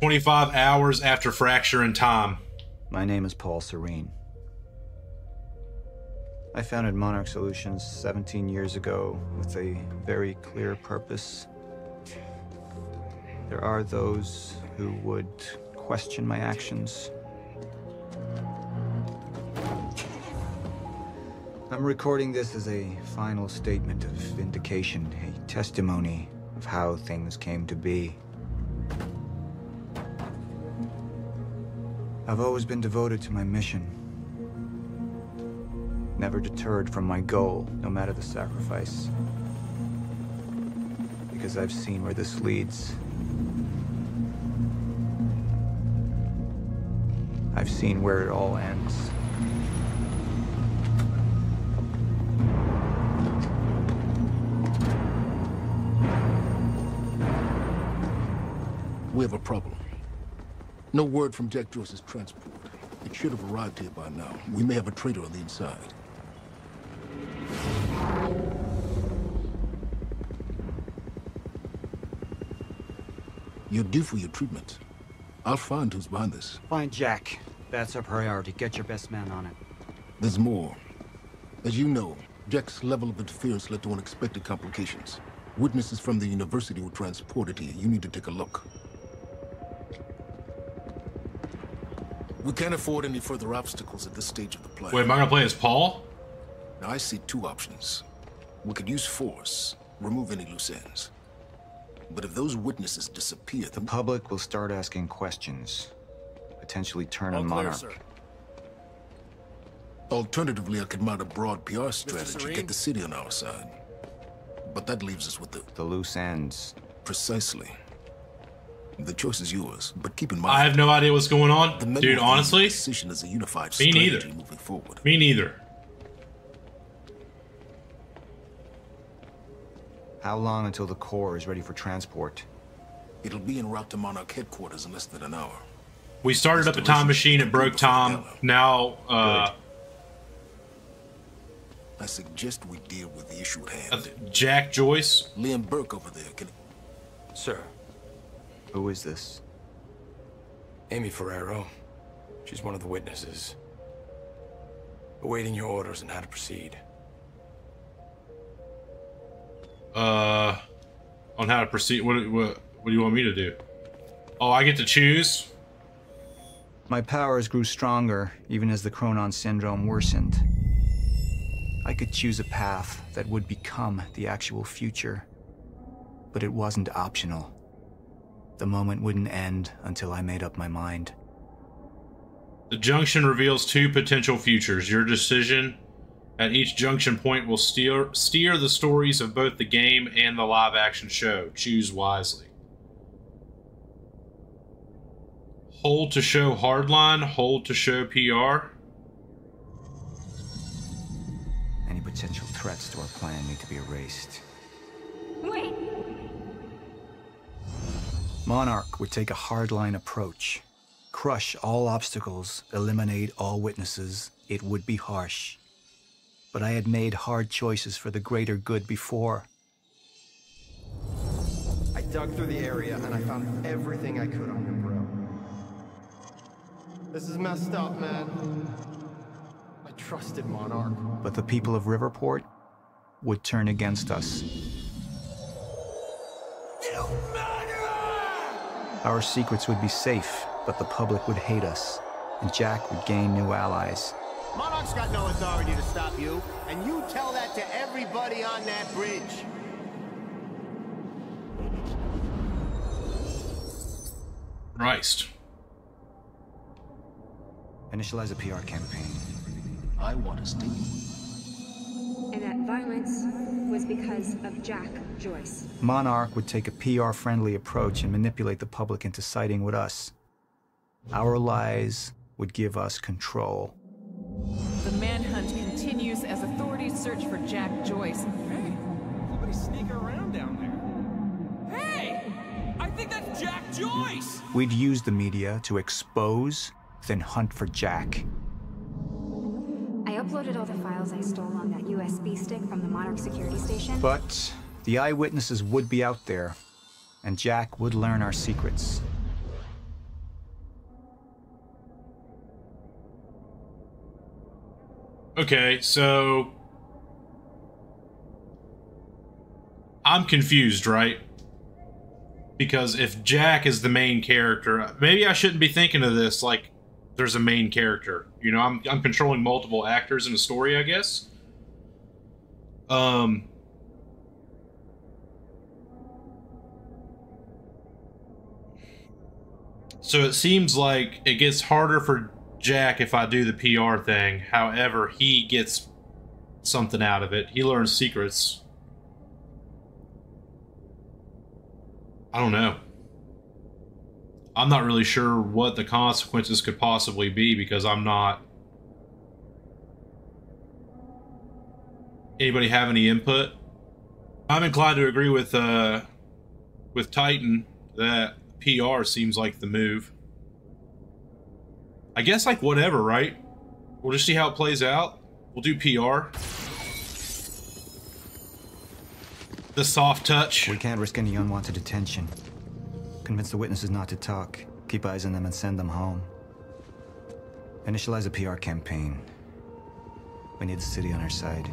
25 hours after fracture in time. My name is Paul Serene. I founded Monarch Solutions 17 years ago with a very clear purpose. There are those who would question my actions. I'm recording this as a final statement of vindication, a testimony of how things came to be. I've always been devoted to my mission. Never deterred from my goal, no matter the sacrifice. Because I've seen where this leads. I've seen where it all ends. We have a problem. No word from Jack Joyce's transport. It should have arrived here by now. We may have a traitor on the inside. You're due for your treatment. I'll find who's behind this. Find Jack. That's our priority. Get your best man on it. There's more. As you know, Jack's level of interference led to unexpected complications. Witnesses from the university were transported here. You need to take a look. We can't afford any further obstacles at this stage of the play. Wait, am I gonna play as Paul? Now, I see two options. We could use force, remove any loose ends. But if those witnesses disappear, The public will start asking questions. Potentially turn on clear, Monarch. sir. alternatively, I could mount a broad PR strategy, Serene? get the city on our side. But that leaves us with the The loose ends. precisely. The choice is yours, but keep in mind. I have no idea what's going on. memo Dude, honestly, decision is a unified Me strategy neither. moving forward. me neither. How long until the core is ready for transport? It'll be en route to Monarch headquarters in less than an hour. We started up a time machine, it broke time. Now, uh, I suggest we deal with the issue at uh, hand. Jack Joyce. Liam Burke over there can. Sir, Who is this? Amy Ferraro. She's one of the witnesses. Awaiting your orders on how to proceed. uh, on how to proceed. What, what, what do you want me to do? Oh, I get to choose. My powers grew stronger even as the Chronon syndrome worsened. I could choose a path that would become the actual future, but it wasn't optional. The moment wouldn't end until I made up my mind. The junction reveals two potential futures. Your decision at each junction point will steer steer the stories of both the game and the live action show. Choose wisely. Hold to show hardline, hold to show PR. Any potential threats to our plan need to be erased. Wait! Monarch would take a hardline approach. Crush all obstacles, eliminate all witnesses. It would be harsh. But I had made hard choices for the greater good before. I dug through the area and I found everything I could on your bro. This is messed up, man. I trusted Monarch. But the people of Riverport would turn against us. Our secrets would be safe, but the public would hate us, and Jack would gain new allies. Monarch's got no authority to stop you, and you tell that to everybody on that bridge. Christ. Initialize a PR campaign. I want to stay. And that violence was because of Jack Joyce. Monarch would take a PR friendly approach and manipulate the public into siding with us. Our lies would give us control. The manhunt continues as authorities search for Jack Joyce. Hey, somebody's sneaking around down there. Hey! I think that's Jack Joyce! We'd use the media to expose, then hunt for Jack uploaded all the files I stole on that USB stick from the Monarch security station. But the eyewitnesses would be out there, and Jack would learn our secrets. Okay, so... I'm confused, right? Because if Jack is the main character, maybe I shouldn't be thinking of this, like, there's a main character. You know, I'm I'm controlling multiple actors in a story, I guess. Um So it seems like it gets harder for Jack if I do the PR thing. However, he gets something out of it. He learns secrets. I don't know. I'm not really sure what the consequences could possibly be because I'm not. Anybody have any input? I'm inclined to agree with uh, with Titan that PR seems like the move. I guess like whatever, right? We'll just see how it plays out. We'll do PR. The soft touch. We can't risk any unwanted attention. Convince the witnesses not to talk. Keep eyes on them and send them home. Initialize a PR campaign. We need the city on our side.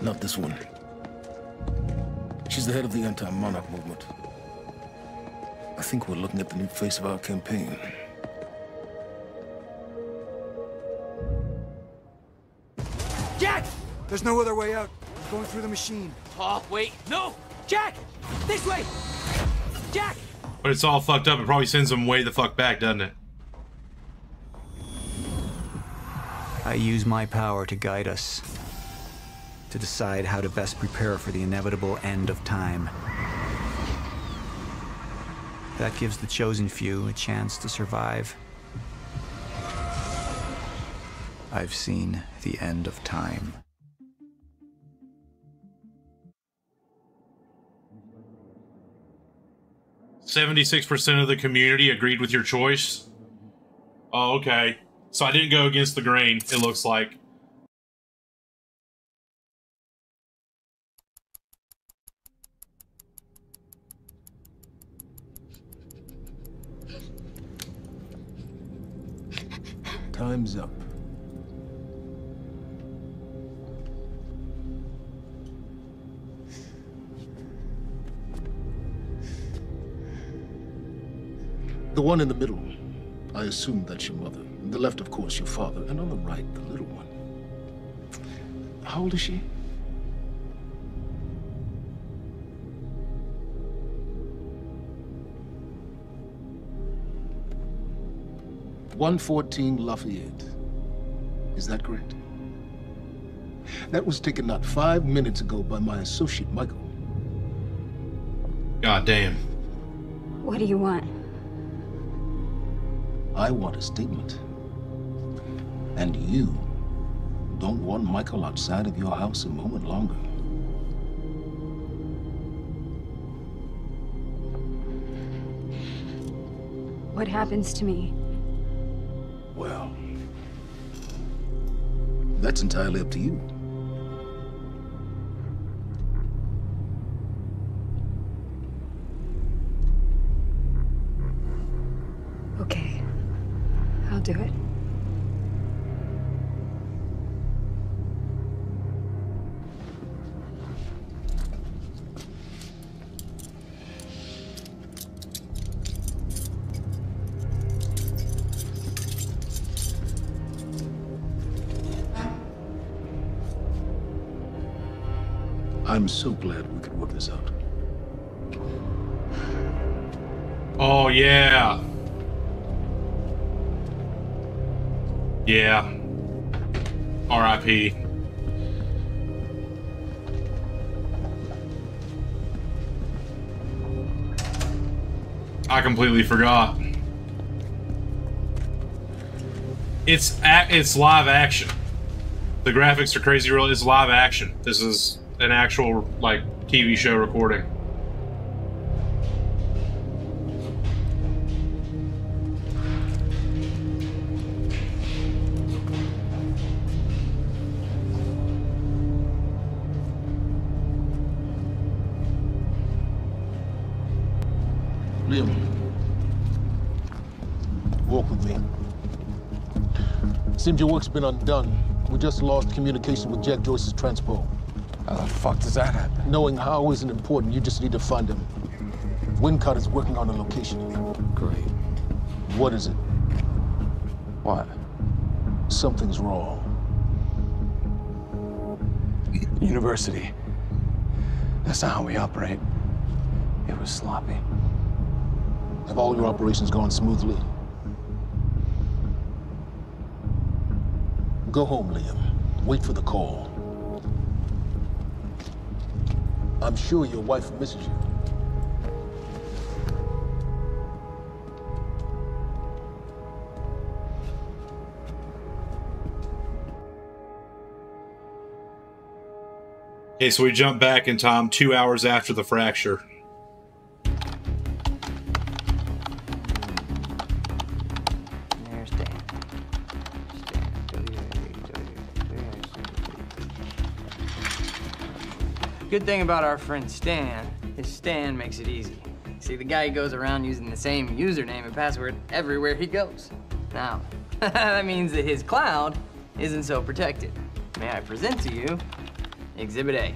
Not this one. She's the head of the anti-monarch movement. I think we're looking at the new face of our campaign. There's no other way out. We're going through the machine. Oh, wait. No! Jack! This way! Jack! But it's all fucked up. It probably sends them way the fuck back, doesn't it? I use my power to guide us. To decide how to best prepare for the inevitable end of time. That gives the chosen few a chance to survive. I've seen the end of time. Seventy-six percent of the community agreed with your choice. Oh, okay. So I didn't go against the grain. It looks like. Time's up. The one in the middle, I assume that's your mother. The left, of course, your father. And on the right, the little one. How old is she? One fourteen Lafayette. Is that correct? That was taken not five minutes ago by my associate, Michael. God damn. What do you want? I want a statement. And you don't want Michael outside of your house a moment longer. What happens to me? Well, that's entirely up to you. I'm so glad we could work this out. Oh yeah. Yeah. R.I.P. I completely forgot. It's it's live action. The graphics are crazy real. It's live action. This is an actual like TV show recording. Liam, Walk with me. Seems your work's been undone. We just lost communication with Jack Joyce's transpo. How the fuck does that happen? Knowing how isn't important. You just need to find him. Wincott is working on a location. Great. What is it? What? Something's wrong. University. That's not how we operate. It was sloppy. Have all your operations gone smoothly? Go home, Liam. Wait for the call. I'm sure your wife misses you. Okay, so we jump back in time two hours after the fracture. Good thing about our friend Stan is Stan makes it easy. See, the guy goes around using the same username and password everywhere he goes. Now, that means that his cloud isn't so protected. May I present to you Exhibit A.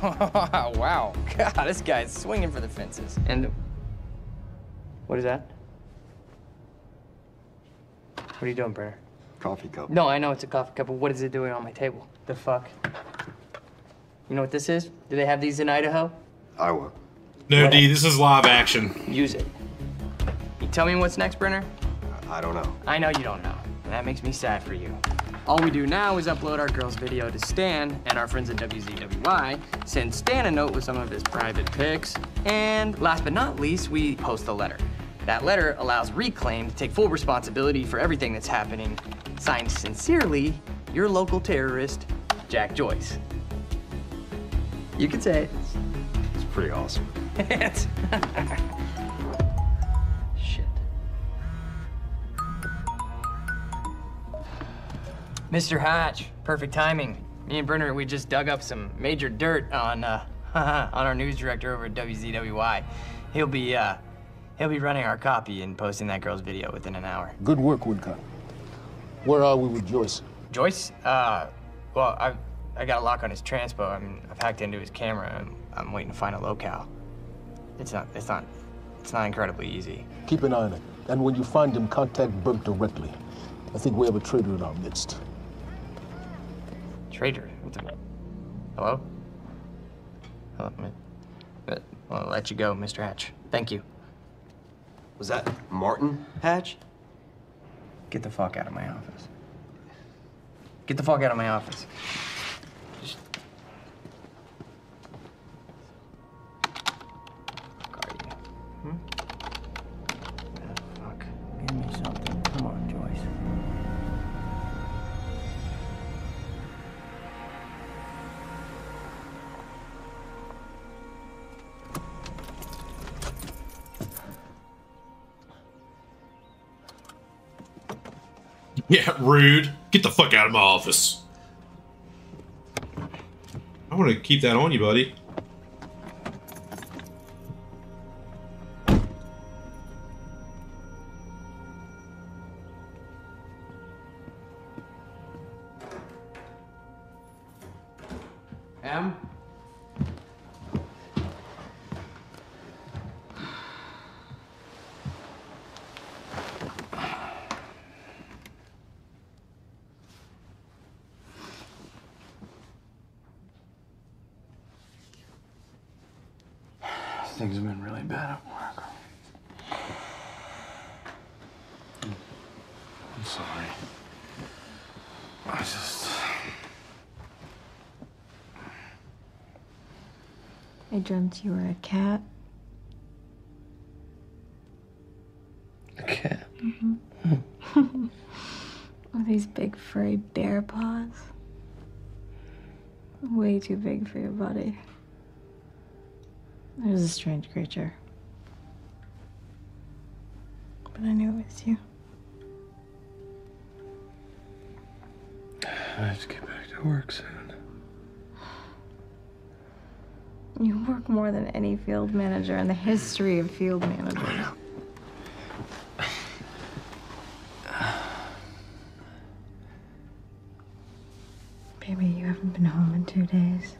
wow, God, this guy's swinging for the fences. And what is that? What are you doing, Brenner? Coffee cup. No, I know it's a coffee cup, but what is it doing on my table? The fuck? You know what this is? Do they have these in Idaho? Iowa. No, D, this is live action. Use it. You tell me what's next, Brenner? I don't know. I know you don't know, that makes me sad for you. All we do now is upload our girl's video to Stan and our friends at WZWY, send Stan a note with some of his private pics, and last but not least, we post a letter. That letter allows Reclaim to take full responsibility for everything that's happening. Signed sincerely, your local terrorist, Jack Joyce. You can say it. It's pretty awesome. It's- Shit. Mr. Hatch, perfect timing. Me and Brenner, we just dug up some major dirt on uh, on our news director over at WZWY. He'll be uh, he'll be running our copy and posting that girl's video within an hour. Good work, Wincott. Where are we with Joyce? Joyce, uh, well, I I got a lock on his transpo. I mean, I've hacked into his camera. and I'm waiting to find a locale. It's not it's not it's not incredibly easy. Keep an eye on it. And when you find him, contact Burke directly. I think we have a traitor in our midst. Traitor. What the- Hello? Hello, man. Uh, but I'll let you go, Mr. Hatch. Thank you. Was that Martin Hatch? Get the fuck out of my office. Get the fuck out of my office. Rude. Get the fuck out of my office. I want to keep that on you, buddy. Things have been really bad at work. I'm sorry. I just. I dreamt you were a cat. A cat? Mm-hmm. With these big furry bear paws. Way too big for your body. It was a strange creature. But I knew it was you. I have to get back to work soon. You work more than any field manager in the history of field managers. Baby, you haven't been home in two days.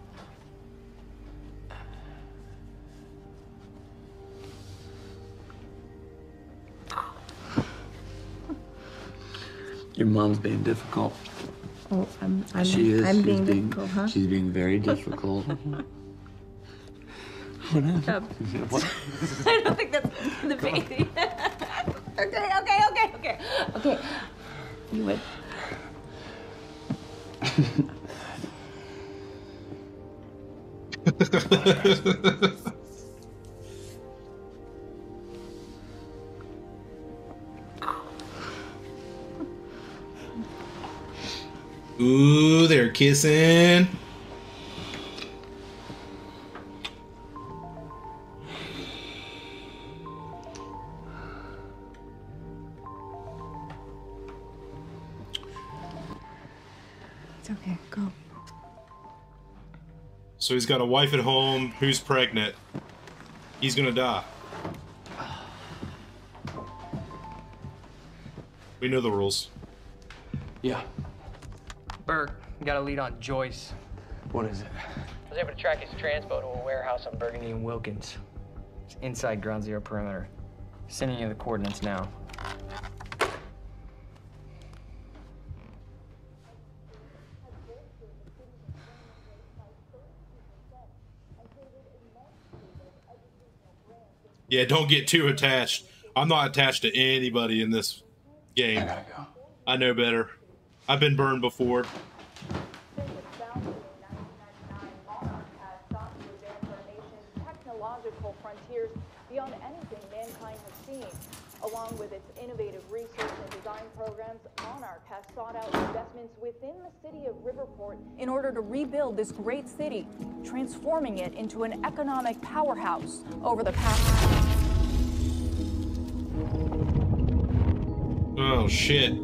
Your mom's being difficult. Oh, I'm, I'm, she is. I'm she's being difficult, huh? She's being very difficult. what happened? What? I don't think that's the baby. okay, okay, okay, okay. Okay. You would. Ooh, they're kissing. It's okay. Go. So he's got a wife at home who's pregnant. He's gonna die. We know the rules. Yeah. Burke, you got a lead on Joyce. What is it? I was able to track his transpo to a warehouse on Burgundy and Wilkins. It's inside ground zero perimeter. Sending you the coordinates now. Yeah, don't get too attached. I'm not attached to anybody in this game. I gotta go. I know better. I've been burned before. technological frontiers beyond anything mankind has seen. Along with its innovative research and design programs, Monarch has sought out investments within the city of Riverport in order to rebuild this great city, transforming it into an economic powerhouse over the past. Oh shit.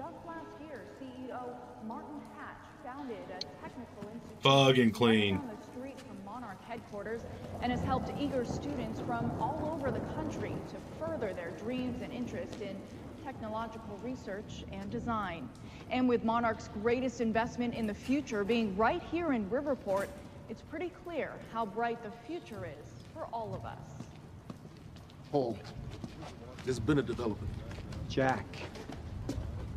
Just last year, CEO Martin Hatch founded a technical institute Bug and clean. on the street from Monarch headquarters and has helped eager students from all over the country to further their dreams and interest in technological research and design. And with Monarch's greatest investment in the future being right here in Riverport, it's pretty clear how bright the future is for all of us. Paul, there's been a development. Jack.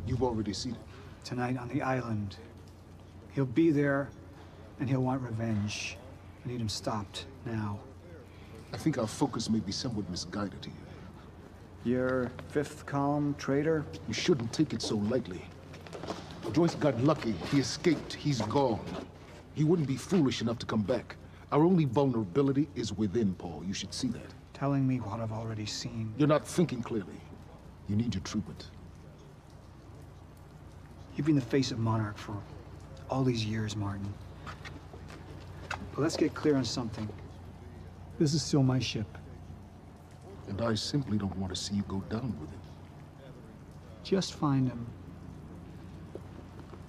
You've already seen it. Tonight on the island. He'll be there, and he'll want revenge. I need him stopped now. I think our focus may be somewhat misguided here. Your fifth column traitor? You shouldn't take it so lightly. Joyce got lucky. He escaped. He's gone. He wouldn't be foolish enough to come back. Our only vulnerability is within, Paul. You should see that. Telling me what I've already seen. You're not thinking clearly. You need your treatment. You've been the face of Monarch for all these years, Martin. But let's get clear on something. This is still my ship. And I simply don't want to see you go down with it. Just find him.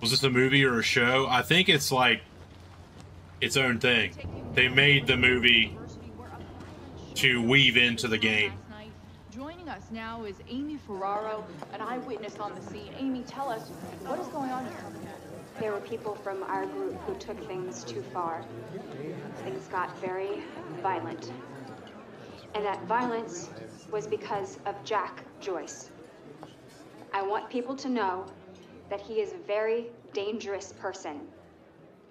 Was this a movie or a show? I think it's like its own thing. They made the movie to weave into the game. Us now is Amy Ferraro, an eyewitness on the scene. Amy, tell us what is going on here. There were people from our group who took things too far. Things got very violent. And that violence was because of Jack Joyce. I want people to know that he is a very dangerous person.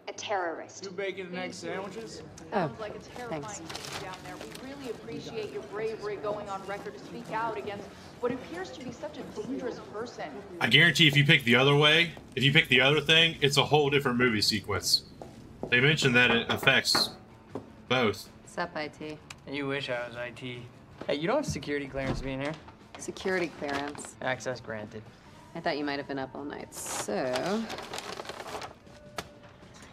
A terrorist. Two bacon and egg sandwiches? Oh, Sounds like a terrifying scene down there. We really appreciate your bravery going on record to speak out against what appears to be such a dangerous person. I guarantee if you pick the other way, if you pick the other thing, it's a whole different movie sequence. They mentioned that it affects both. What's up, IT? You wish I was IT. Hey, you don't have security clearance being here. Security clearance. Access granted. I thought you might have been up all night, so...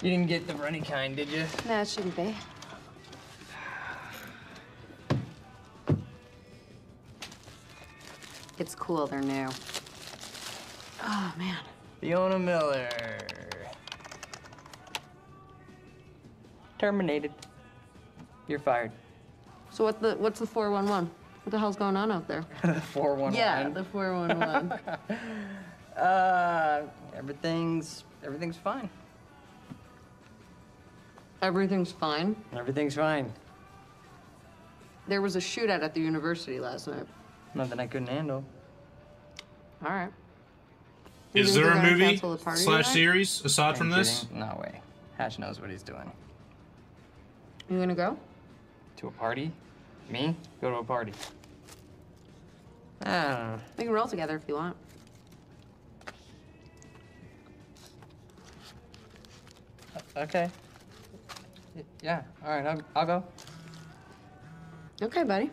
You didn't get the runny kind, did you? No, it shouldn't be. It's cool, they're new. Oh, man. Fiona Miller. Terminated. You're fired. So what the what's the 411? What the hell's going on out there? the 411. Yeah, the 411. uh, everything's everything's fine. Everything's fine. Everything's fine. There was a shootout at the university last night. Nothing I couldn't handle. All right. You Is there a movie the slash tonight? series aside from this? kidding? No way. Hatch knows what he's doing. You gonna go? To a party? Me? Go to a party. I don't know. We can roll together if you want. Uh, okay. Y- Yeah, all right, I'll, I'll go. Okay, buddy.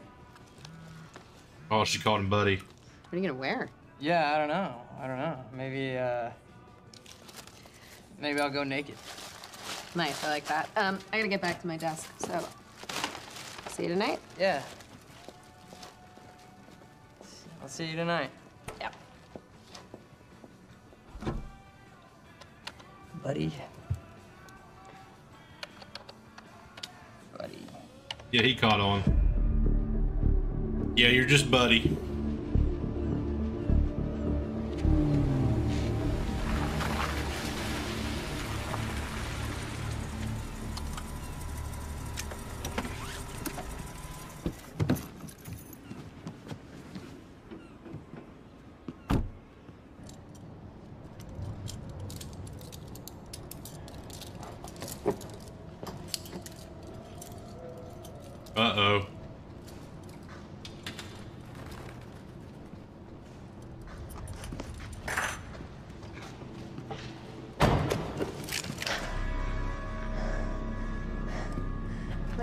Oh, she called him buddy. What are you gonna wear? Yeah, I don't know. I don't know. Maybe, uh... Maybe I'll go naked. Nice, I like that. Um, I gotta get back to my desk, so see you tonight. Yeah. I'll see you tonight. Yep. Buddy. Buddy. Yeah, he caught on. Yeah, you're just buddy.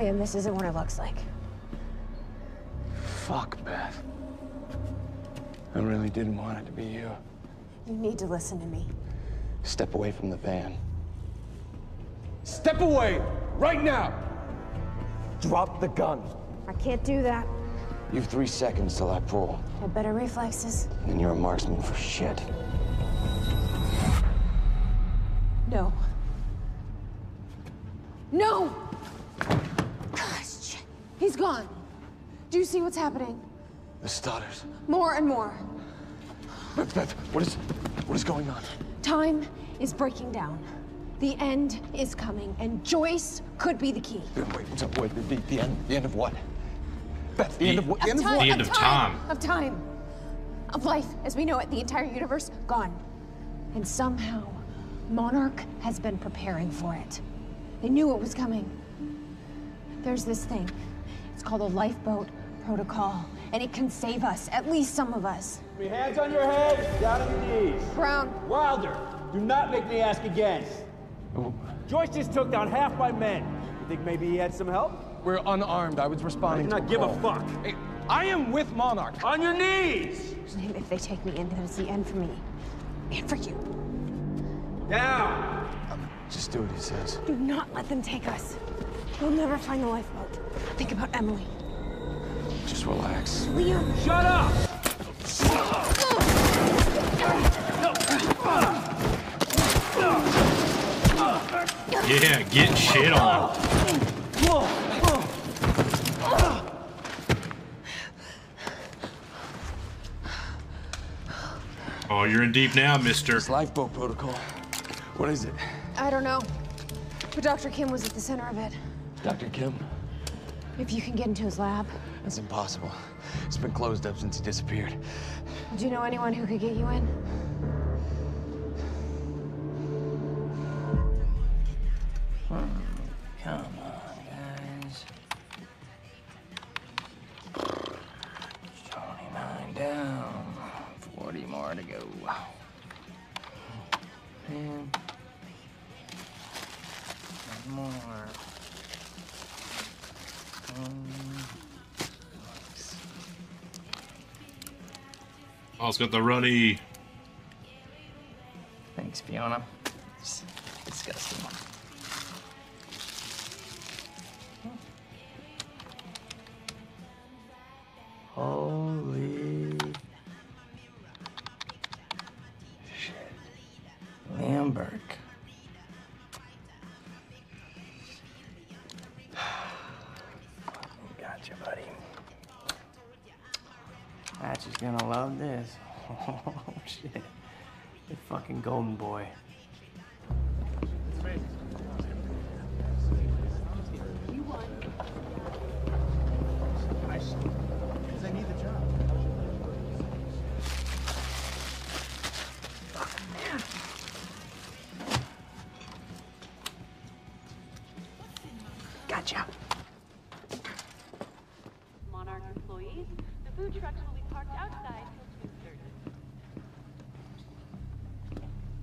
Liam, this isn't what it looks like. Fuck, Beth. I really didn't want it to be you. You need to listen to me. Step away from the van. Step away! Right now! Drop the gun. I can't do that. You have three seconds till I pull, Have better reflexes. and you're a marksman for shit. He's gone. Do you see what's happening? The stutters. More and more. Beth, Beth, what is, what is going on? Time is breaking down. The end is coming, and Joyce could be the key. Wait, what's up? Wait, the, the end, the end of what? Beth, the, end of what? The end of time, what? end of time. Of time. Of life as we know it, the entire universe gone. And somehow, Monarch has been preparing for it. They knew it was coming. There's this thing. It's called the lifeboat protocol, and it can save us, at least some of us. Your hands on your head, down on your knees. Brown. Wilder, do not make me ask again. Joyce just took down half my men. You think maybe he had some help? We're unarmed. I was responding. I responding do to not give a fuck. Hey, I am with Monarch. On your knees! If they take me in, then it's the end for me. And for you. Down! Um, just do what he says. Do not let them take us. We'll never find the lifeboat. Think about Emily. Just relax. Liam! Shut up! Yeah, get shit on. Oh, you're in deep now, mister. This lifeboat protocol. What is it? I don't know. But Dr. Kim was at the center of it. Dr. Kim? If you can get into his lab. That's impossible. It's been closed up since he disappeared. Do you know anyone who could get you in? It's got the runny. Thanks, Fiona.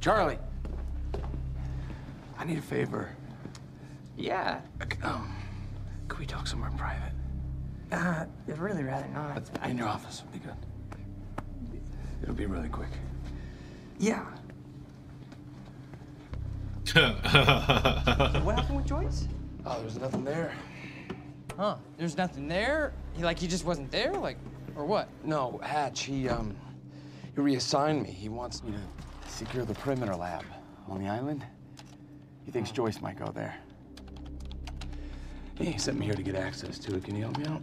Charlie. I need a favor. Yeah. Um, could we talk somewhere private? Uh, I'd really rather not. Let's in your office. Would be good. It'll be really quick. Yeah. what happened with Joyce? Oh, there's nothing there. Huh? There's nothing there? He, like, he just wasn't there? Like, or what? No, Hatch, he, um, he reassigned me. He wants me to secure the perimeter lab on the island. He thinks Joyce might go there. He sent me here to get access to it. Can you help me out?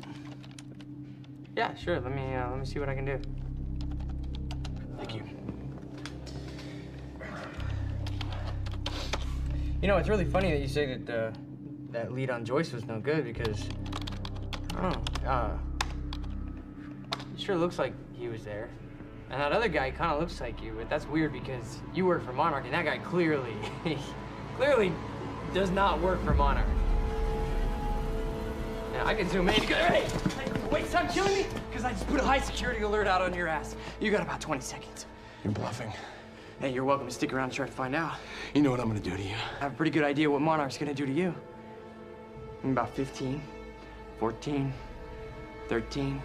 Yeah, sure. Let me, uh, let me see what I can do. Thank you. You know, it's really funny that you say that uh, that lead on Joyce was no good because I don't know. Uh, it sure looks like he was there, and that other guy kind of looks like you. But that's weird because you work for Monarch, and that guy clearly, clearly, does not work for Monarch. Now I can zoom in. Hey, hey, wait, stop killing me, because I just put a high security alert out on your ass. You got about 20 seconds. You're bluffing. Hey, you're welcome to stick around and try to find out. You know what I'm gonna do to you. I have a pretty good idea what Monarch's gonna do to you. In about 15, 14, 13,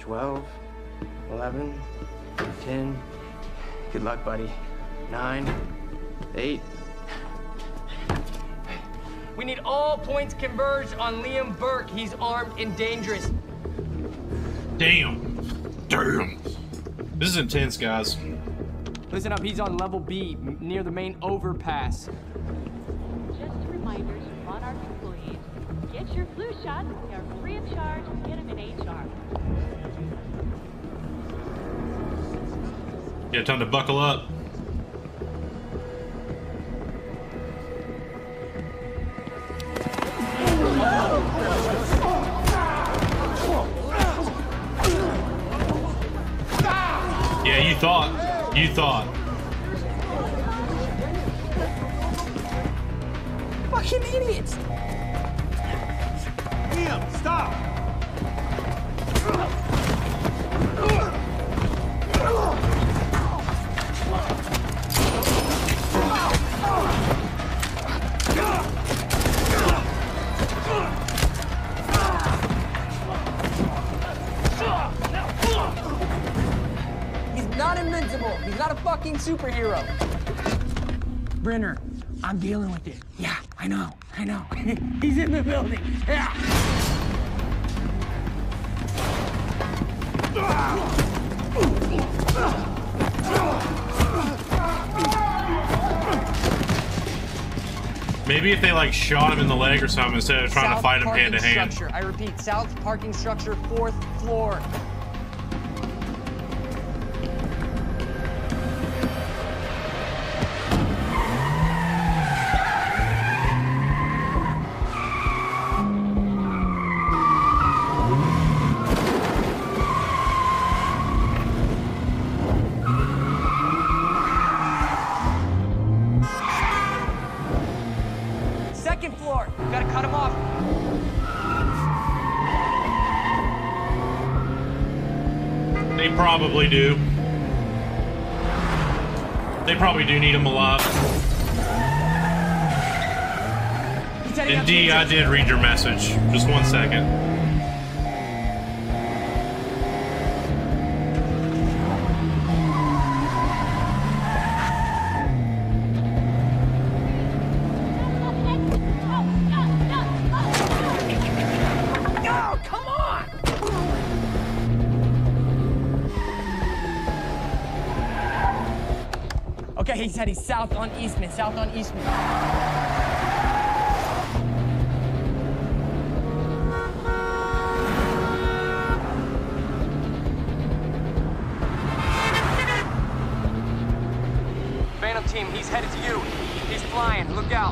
12, 11, 10. Good luck, buddy. Nine, eight. We need all points converged on Liam Burke. He's armed and dangerous. Damn. Damn. This is intense, guys. Listen up, he's on level B, near the main overpass. Just a reminder to Monarch employees, get your flu shots. They are free of charge. Get them in HR. Yeah, time to buckle up. Yeah, you thought. You thought. Fucking idiots! Liam, stop! Not invincible. He's not a fucking superhero. Brenner, I'm dealing with it. Yeah, I know. I know. He's in the building. Yeah. Maybe if they like shot him in the leg or something instead of trying to fight him hand to hand. Structure. I repeat, south parking structure, fourth floor. I did read your message. Just one second. Oh, okay, he said he's south on Eastman, south on Eastman. Look out.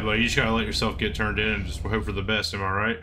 Yeah, but you just gotta let yourself get turned in and just hope for the best. Am I right?